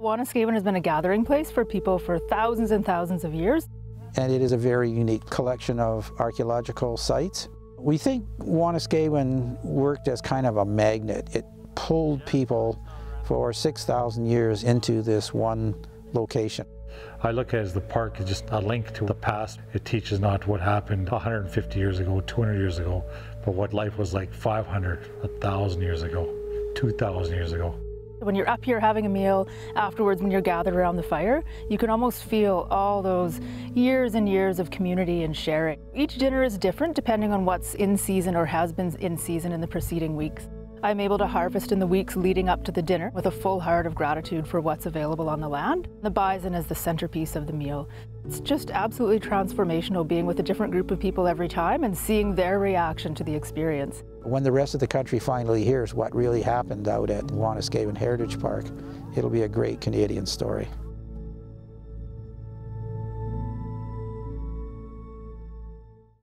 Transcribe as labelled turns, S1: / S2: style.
S1: Wanuskewin has been a gathering place for people for thousands and thousands of years.
S2: And it is a very unique collection of archaeological sites. We think Wanuskewin worked as kind of a magnet. It pulled people for 6,000 years into this one location.
S3: I look at it as the park is just a link to the past. It teaches not what happened 150 years ago, 200 years ago, but what life was like 500, 1,000 years ago, 2,000 years ago.
S1: When you're up here having a meal, afterwards when you're gathered around the fire, you can almost feel all those years and years of community and sharing. Each dinner is different depending on what's in season or has been in season in the preceding weeks. I'm able to harvest in the weeks leading up to the dinner with a full heart of gratitude for what's available on the land. The bison is the centerpiece of the meal. It's just absolutely transformational being with a different group of people every time and seeing their reaction to the experience.
S2: When the rest of the country finally hears what really happened out at Wanuskewin Heritage Park, it'll be a great Canadian story.